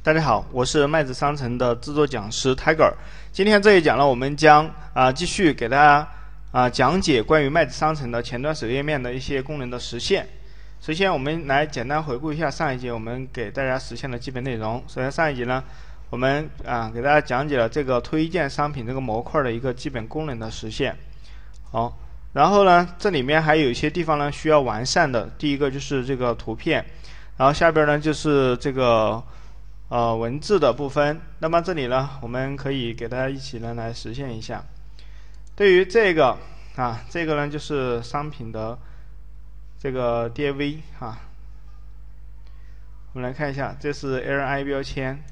大家好，我是麦子商城的制作讲师 Tiger。今天这一讲呢，我们将啊继续给大家啊讲解关于麦子商城的前端首页面的一些功能的实现。首先，我们来简单回顾一下上一节我们给大家实现的基本内容。首先，上一节呢，我们啊给大家讲解了这个推荐商品这个模块的一个基本功能的实现。好，然后呢，这里面还有一些地方呢需要完善的。第一个就是这个图片，然后下边呢就是这个。呃，文字的部分，那么这里呢，我们可以给大家一起呢来实现一下。对于这个啊，这个呢就是商品的这个 DAV 啊，我们来看一下，这是 LI 标签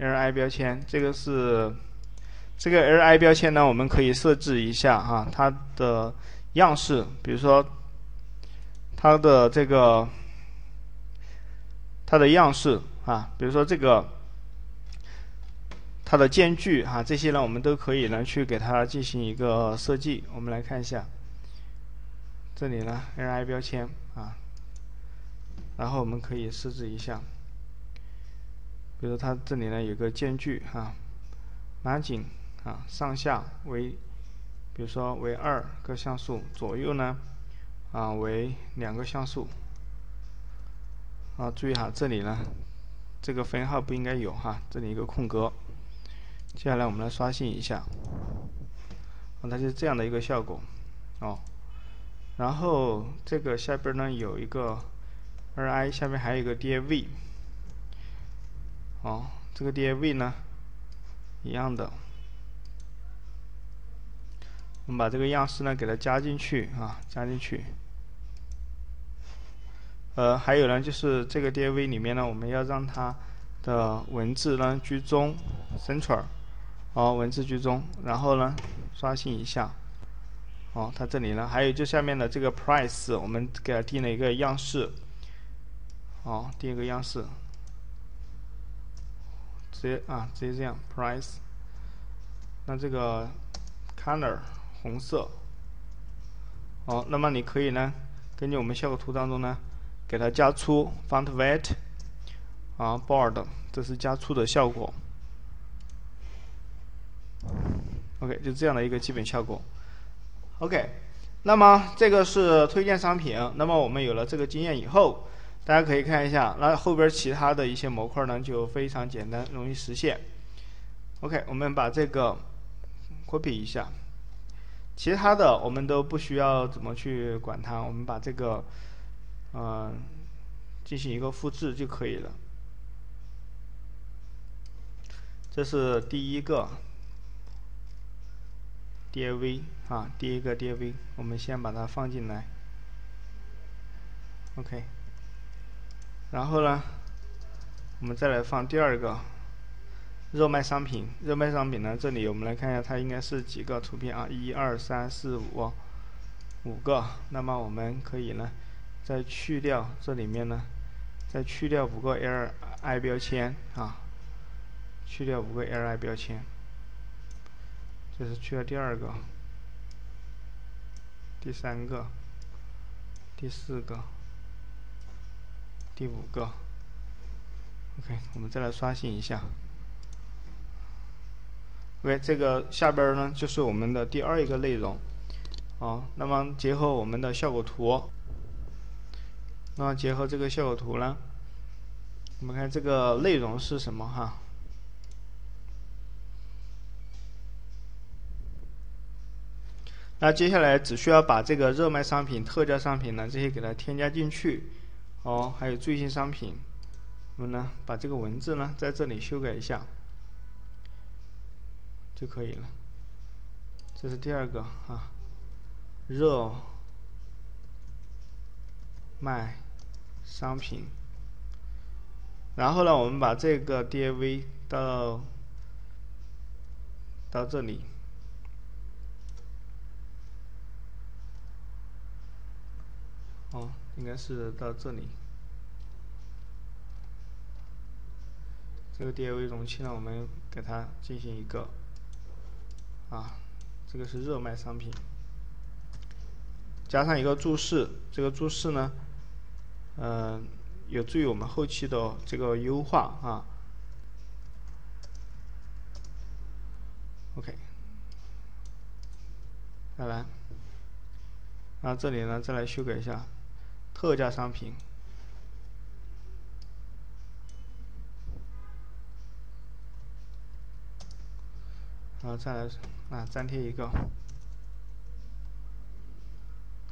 ，LI 标签，这个是这个 LI 标签呢，我们可以设置一下哈，它的样式，比如说它的这个它的样式。啊，比如说这个它的间距哈，这些呢我们都可以呢去给它进行一个设计。我们来看一下，这里呢 li 标签啊，然后我们可以设置一下，比如它这里呢有个间距哈，margin 啊上下为，比如说为二个像素，左右呢啊为两个像素。啊，注意哈，这里呢。这个分号不应该有哈，这里一个空格。接下来我们来刷新一下，啊，它是这样的一个效果，哦。然后这个下边呢有一个 RI，下面还有一个 DAV，哦，这个 DAV 呢一样的，我们把这个样式呢给它加进去啊，加进去。呃，还有呢，就是这个 DAV 里面呢，我们要让它的文字呢居中，center，哦，文字居中，然后呢刷新一下，哦，它这里呢，还有就下面的这个 price，我们给它定了一个样式，哦，定一个样式，直接啊，直接这样 price，那这个 color 红色，哦，那么你可以呢，根据我们效果图当中呢。给它加粗，font weight，啊，bold，这是加粗的效果。OK，就这样的一个基本效果。OK，那么这个是推荐商品。那么我们有了这个经验以后，大家可以看一下，那后边其他的一些模块呢，就非常简单，容易实现。OK，我们把这个 copy 一下，其他的我们都不需要怎么去管它，我们把这个。嗯，进行一个复制就可以了。这是第一个 DAV 啊，第一个 DAV，我们先把它放进来。OK，然后呢，我们再来放第二个热卖商品。热卖商品呢，这里我们来看一下，它应该是几个图片啊？一二三四五，五个。那么我们可以呢？再去掉这里面呢，再去掉五个 li 标签啊，去掉五个 li 标签，这是去掉第二个、第三个、第四个、第五个。OK，我们再来刷新一下。OK，这个下边呢就是我们的第二一个内容。啊，那么结合我们的效果图。那结合这个效果图呢，我们看这个内容是什么哈？那接下来只需要把这个热卖商品、特价商品呢这些给它添加进去，哦，还有最新商品，我们呢把这个文字呢在这里修改一下就可以了。这是第二个啊，热卖。商品，然后呢，我们把这个 DAV 到到这里，哦，应该是到这里。这个 DAV 容器呢，我们给它进行一个啊，这个是热卖商品，加上一个注释，这个注释呢。嗯，有助于我们后期的这个优化啊。OK，再来，然后这里呢再来修改一下特价商品。然后再来啊，粘贴一个，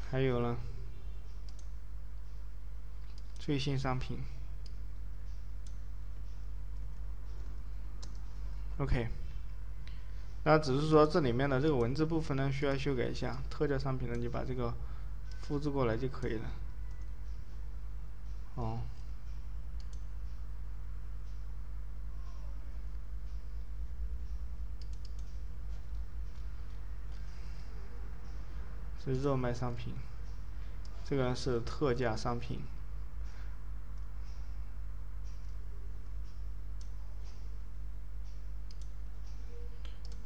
还有呢，最新商品，OK。那只是说这里面的这个文字部分呢，需要修改一下。特价商品呢，你把这个复制过来就可以了。哦。是热卖商品，这个是特价商品，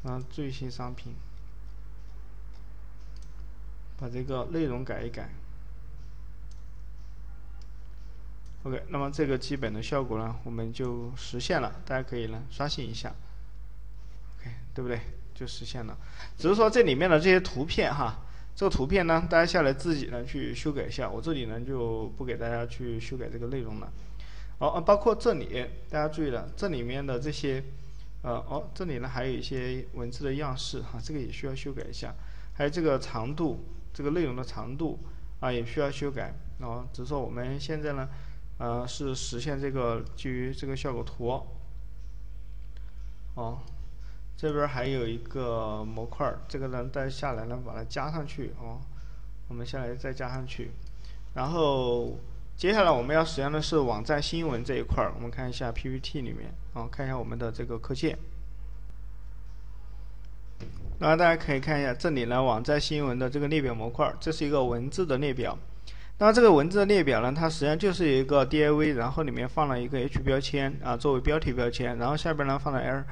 啊，最新商品，把这个内容改一改。OK，那么这个基本的效果呢，我们就实现了，大家可以呢刷新一下，OK，对不对？就实现了，只是说这里面的这些图片哈。这个图片呢，大家下来自己呢去修改一下，我这里呢就不给大家去修改这个内容了。哦，包括这里，大家注意了，这里面的这些，呃，哦，这里呢还有一些文字的样式哈，这个也需要修改一下。还有这个长度，这个内容的长度啊也需要修改。哦，只是说我们现在呢，呃，是实现这个基于这个效果图。哦。这边还有一个模块，这个呢再下来呢把它加上去哦，我们下来再加上去，然后接下来我们要实现的是网站新闻这一块儿，我们看一下 PPT 里面啊，看一下我们的这个课件。那大家可以看一下这里呢网站新闻的这个列表模块，这是一个文字的列表。那这个文字的列表呢，它实际上就是一个 div，然后里面放了一个 h 标签啊作为标题标签，然后下边呢放了 l。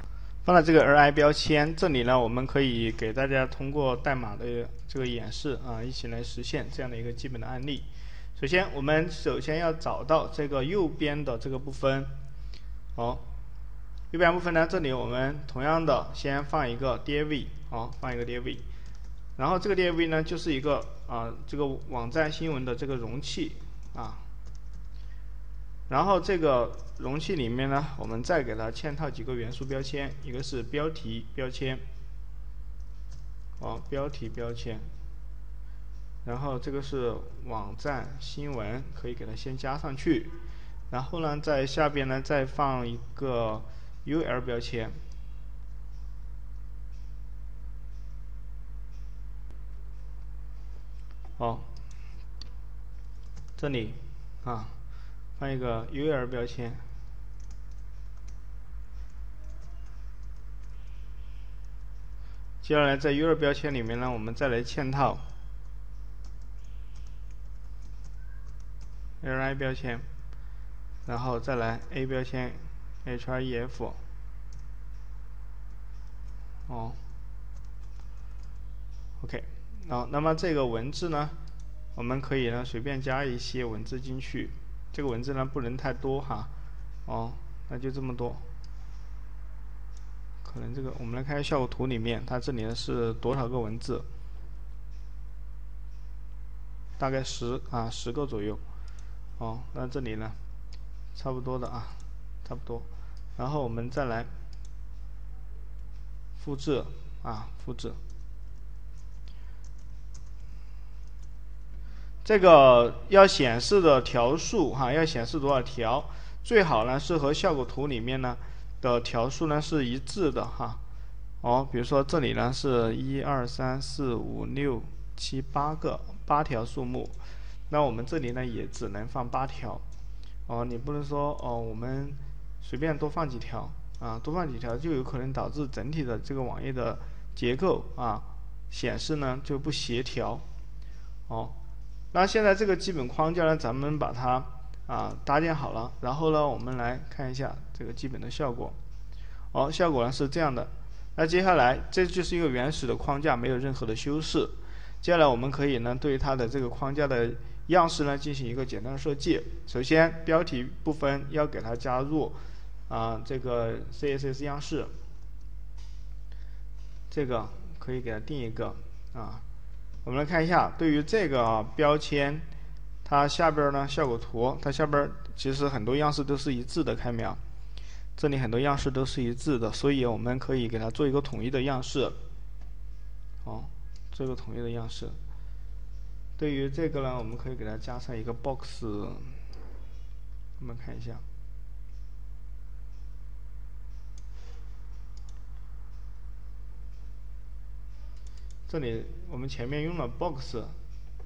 放了这个 li 标签，这里呢，我们可以给大家通过代码的这个演示啊，一起来实现这样的一个基本的案例。首先，我们首先要找到这个右边的这个部分，好，右边部分呢，这里我们同样的先放一个 div，好，放一个 div，然后这个 div 呢，就是一个啊，这个网站新闻的这个容器啊。然后这个容器里面呢，我们再给它嵌套几个元素标签，一个是标题标签，好，标题标签，然后这个是网站新闻，可以给它先加上去，然后呢，在下边呢再放一个 UL 标签，好，这里啊。放一个 UL 标签，接下来在 UL 标签里面呢，我们再来嵌套 li 标签，然后再来 a 标签 href，哦，OK，好，那么这个文字呢，我们可以呢随便加一些文字进去。这个文字呢不能太多哈，哦，那就这么多。可能这个我们来看下效果图里面，它这里呢是多少个文字？大概十啊十个左右。哦，那这里呢，差不多的啊，差不多。然后我们再来复制啊，复制。这个要显示的条数哈，要显示多少条？最好呢是和效果图里面呢的条数呢是一致的哈。哦，比如说这里呢是一二三四五六七八个八条数目，那我们这里呢也只能放八条。哦，你不能说哦我们随便多放几条啊，多放几条就有可能导致整体的这个网页的结构啊显示呢就不协调。哦。那现在这个基本框架呢，咱们把它啊搭建好了，然后呢，我们来看一下这个基本的效果。哦，效果呢是这样的。那接下来这就是一个原始的框架，没有任何的修饰。接下来我们可以呢对它的这个框架的样式呢进行一个简单的设计。首先，标题部分要给它加入啊这个 CSS 样式，这个可以给它定一个啊。我们来看一下，对于这个标签，它下边呢效果图，它下边其实很多样式都是一致的，看没有？这里很多样式都是一致的，所以我们可以给它做一个统一的样式。哦，做个统一的样式。对于这个呢，我们可以给它加上一个 box。我们看一下，这里我们前面用了 box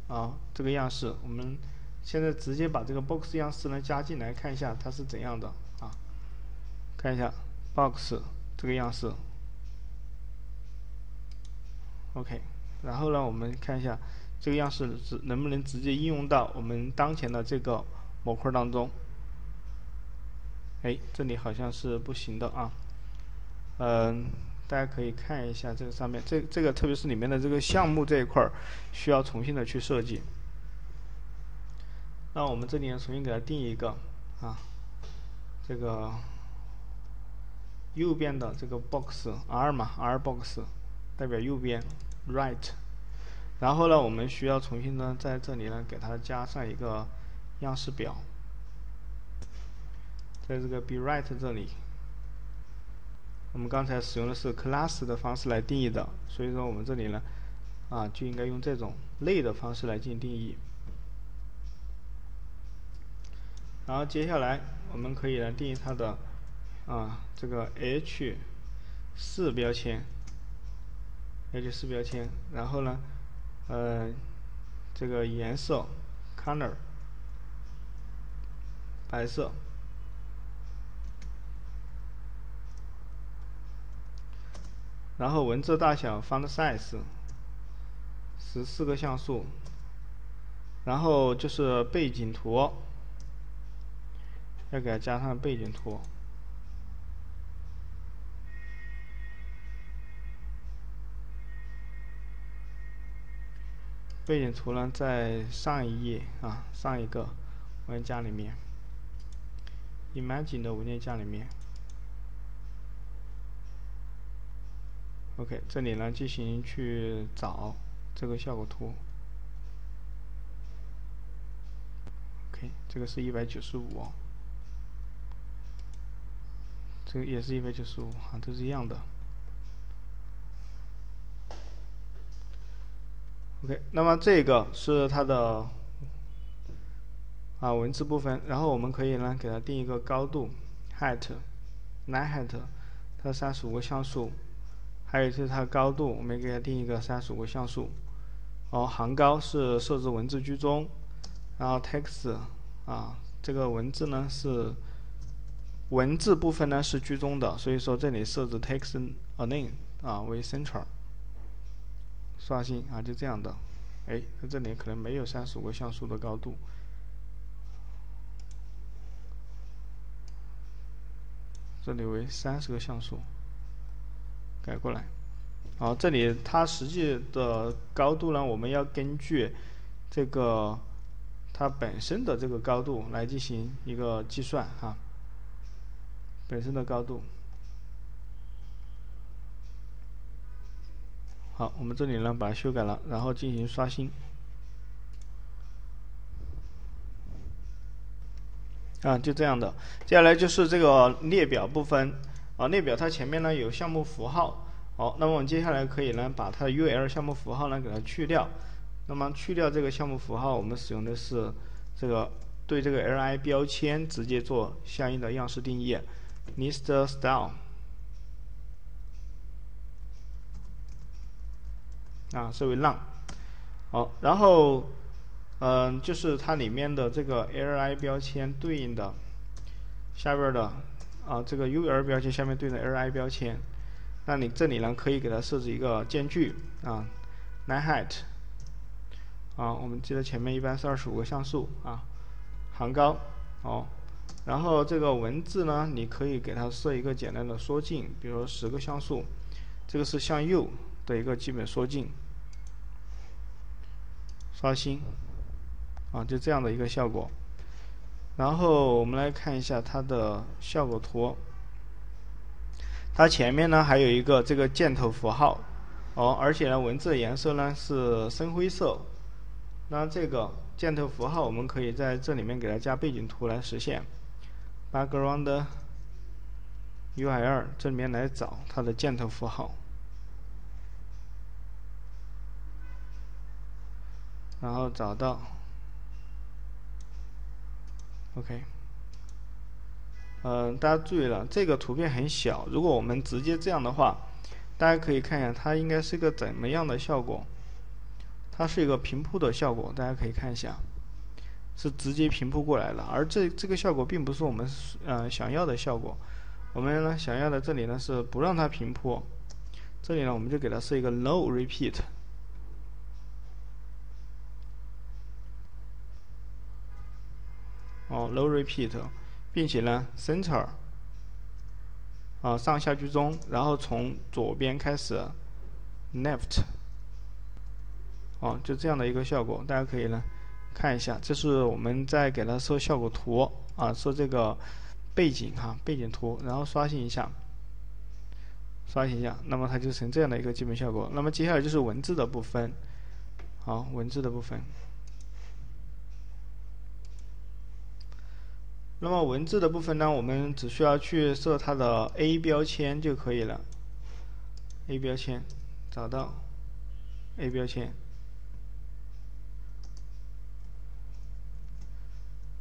啊这个样式，我们现在直接把这个 box 样式呢加进来，看一下它是怎样的啊？看一下 box 这个样式。OK，然后呢，我们看一下这个样式直能不能直接应用到我们当前的这个模块当中。哎，这里好像是不行的啊。嗯，大家可以看一下这个上面，这这个特别是里面的这个项目这一块，需要重新的去设计。那我们这里呢重新给它定一个啊，这个右边的这个 box R 嘛，R box。代表右边，right，然后呢，我们需要重新呢，在这里呢，给它加上一个样式表，在这个 be right 这里，我们刚才使用的是 class 的方式来定义的，所以说我们这里呢，啊，就应该用这种类的方式来进行定义。然后接下来我们可以来定义它的啊这个 h 四标签。H 四标签，然后呢，呃，这个颜色，color，白色，然后文字大小，font size，十四个像素，然后就是背景图，要给它加上背景图。背景图呢，在上一页啊，上一个文件夹里面，Imagine 的文件夹里面。OK，这里呢进行去找这个效果图。OK，这个是一百九十五，这个也是一百九十五，啊，都是一样的。OK，那么这个是它的啊文字部分，然后我们可以呢给它定一个高度，height，nine height，它三十五个像素，还有就是它的高度，我们给它定一个三十五个像素。哦，行高是设置文字居中，然后 text 啊这个文字呢是文字部分呢是居中的，所以说这里设置 text align 啊为 central。刷新啊，就这样的，哎，在这里可能没有三十五个像素的高度，这里为三十个像素，改过来，好，这里它实际的高度呢，我们要根据这个它本身的这个高度来进行一个计算哈，本身的高度。好，我们这里呢把它修改了，然后进行刷新。啊，就这样的。接下来就是这个列表部分。啊，列表它前面呢有项目符号。好，那么我们接下来可以呢把它的 UL 项目符号呢给它去掉。那么去掉这个项目符号，我们使用的是这个对这个 Li 标签直接做相应的样式定义，list style。啊，设为 none。好，然后，嗯，就是它里面的这个 li 标签对应的下边的啊，这个 ul 标签下面对应的 li 标签，那你这里呢可以给它设置一个间距啊，nine height。啊，我们记得前面一般是二十五个像素啊，行高，好，然后这个文字呢，你可以给它设一个简单的缩进，比如说十个像素，这个是向右。的一个基本缩进，刷新啊，就这样的一个效果。然后我们来看一下它的效果图，它前面呢还有一个这个箭头符号，哦，而且呢文字颜色呢是深灰色。那这个箭头符号我们可以在这里面给它加背景图来实现。Background UIL 这里面来找它的箭头符号，然后找到。OK，嗯，大家注意了，这个图片很小。如果我们直接这样的话，大家可以看一下，它应该是个怎么样的效果？它是一个平铺的效果，大家可以看一下，是直接平铺过来了。而这这个效果并不是我们呃想要的效果。我们呢想要的这里呢是不让它平铺，这里呢我们就给它设一个 No Repeat。，low repeat，并且呢，center，啊，上下居中，然后从左边开始，left，哦，就这样的一个效果，大家可以呢看一下，这是我们在给它设效果图啊，设这个背景哈，背景图，然后刷新一下，刷新一下，那么它就成这样的一个基本效果。那么接下来就是文字的部分，好，文字的部分。那么文字的部分呢，我们只需要去设它的 A 标签就可以了。A 标签，找到 A 标签，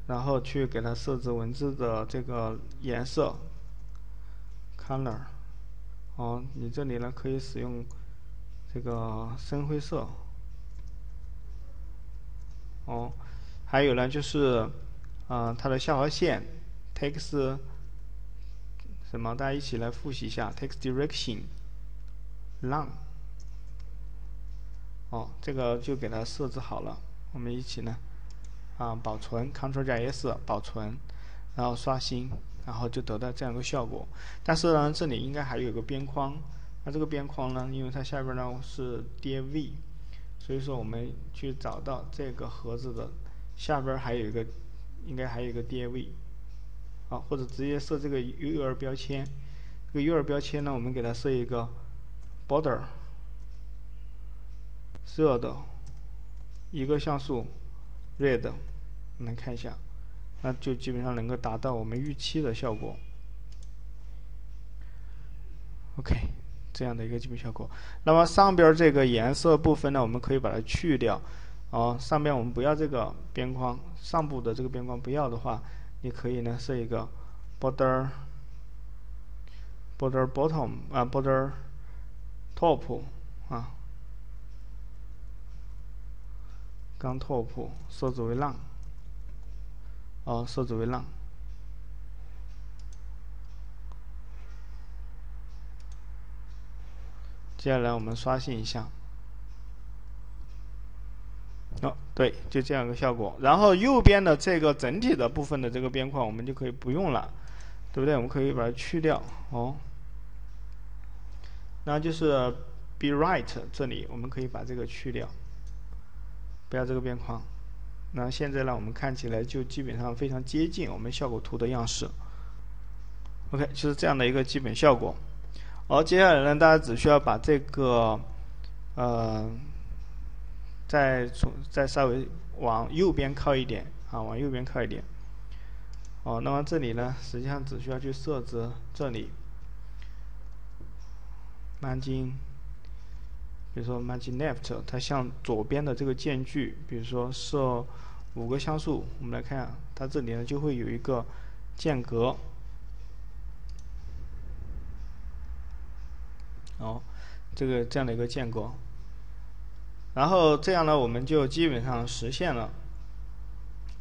然后去给它设置文字的这个颜色，color。哦，你这里呢可以使用这个深灰色。哦，还有呢就是。啊，它的下划线，text 什么？大家一起来复习一下，text direction，long。哦，这个就给它设置好了。我们一起呢，啊，保存，Ctrl 加 S 保存，然后刷新，然后就得到这样一个效果。但是呢，这里应该还有个边框。那这个边框呢，因为它下边呢是 div，所以说我们去找到这个盒子的下边还有一个。应该还有一个 div，啊，或者直接设这个 URL 标签。这个 URL 标签呢，我们给它设一个 border，色的一个像素 red，我们看一下，那就基本上能够达到我们预期的效果。OK，这样的一个基本效果。那么上边这个颜色部分呢，我们可以把它去掉。哦，上边我们不要这个边框，上部的这个边框不要的话，你可以呢设一个 border border bottom 啊 border top 啊，刚 top 设置为浪，哦设置为浪，接下来我们刷新一下。哦，对，就这样一个效果。然后右边的这个整体的部分的这个边框，我们就可以不用了，对不对？我们可以把它去掉。哦，那就是 be right 这里，我们可以把这个去掉，不要这个边框。那现在呢，我们看起来就基本上非常接近我们效果图的样式。OK，就是这样的一个基本效果。好，接下来呢，大家只需要把这个，呃。再从再稍微往右边靠一点啊，往右边靠一点。哦，那么这里呢，实际上只需要去设置这里，margin，比如说 margin left，它向左边的这个间距，比如说设五个像素，我们来看，它这里呢就会有一个间隔。哦，这个这样的一个间隔。然后这样呢，我们就基本上实现了，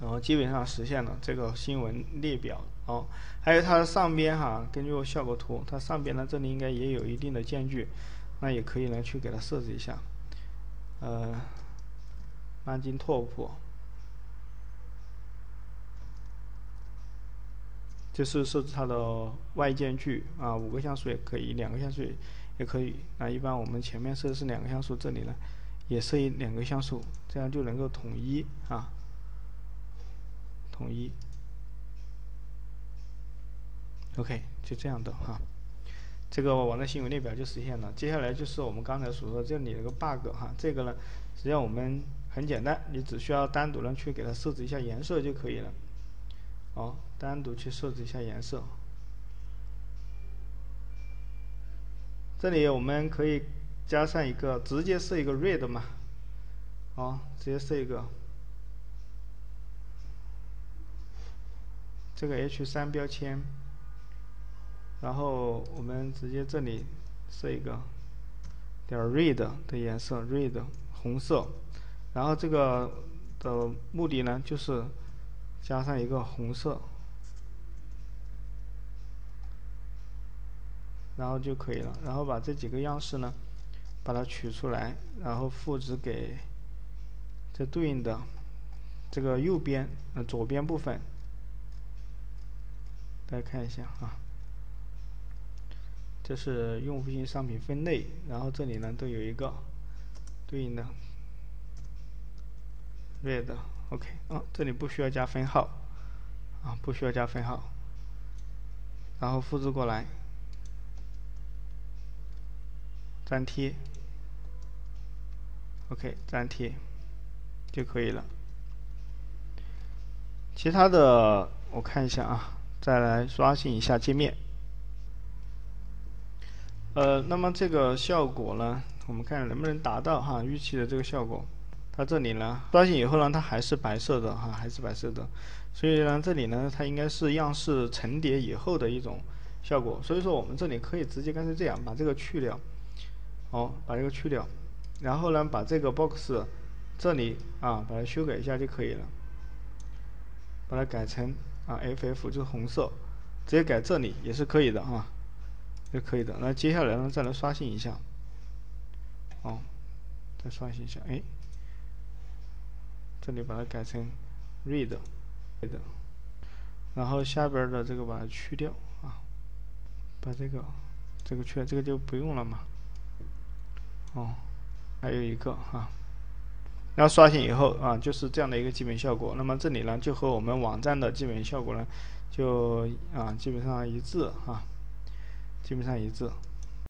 然后基本上实现了这个新闻列表哦。还有它的上边哈，根据我效果图，它上边呢这里应该也有一定的间距，那也可以呢去给它设置一下，呃，margin top，就是设置它的外间距啊，五个像素也可以，两个像素也可以。那一般我们前面设的是两个像素，这里呢。也设一两个像素，这样就能够统一啊。统一。OK，就这样的哈，这个网站新闻列表就实现了。接下来就是我们刚才所说这里有个 bug 哈，这个呢，实际上我们很简单，你只需要单独呢去给它设置一下颜色就可以了。好，单独去设置一下颜色。这里我们可以加上一个，直接设一个 red 嘛。好，直接设一个。这个 H3 标签。然后我们直接这里设一个点 red 的颜色，red 红色。然后这个的目的呢，就是加上一个红色，然后就可以了。然后把这几个样式呢，把它取出来，然后复制给这对应的这个右边呃左边部分。大家看一下啊。这是用户性商品分类，然后这里呢都有一个对应的 red，OK，啊，这里不需要加分号，啊，不需要加分号，然后复制过来，粘贴，OK，粘贴就可以了。其他的我看一下啊，再来刷新一下界面。呃，那么这个效果呢，我们看能不能达到哈预期的这个效果。它这里呢，刷新以后呢，它还是白色的哈，还是白色的。所以呢，这里呢，它应该是样式重叠以后的一种效果。所以说，我们这里可以直接干脆这样，把这个去掉，好，把这个去掉，然后呢，把这个 box 这里啊，把它修改一下就可以了，把它改成啊 FF 就是红色，直接改这里也是可以的啊。就可以的。那接下来呢，再来刷新一下，哦，再刷新一下，哎，这里把它改成 read，read，然后下边的这个把它去掉啊，把这个这个去，这个就不用了嘛。哦，还有一个啊，然后刷新以后啊，就是这样的一个基本效果。那么这里呢，就和我们网站的基本效果呢，就啊基本上一致啊。基本上一致。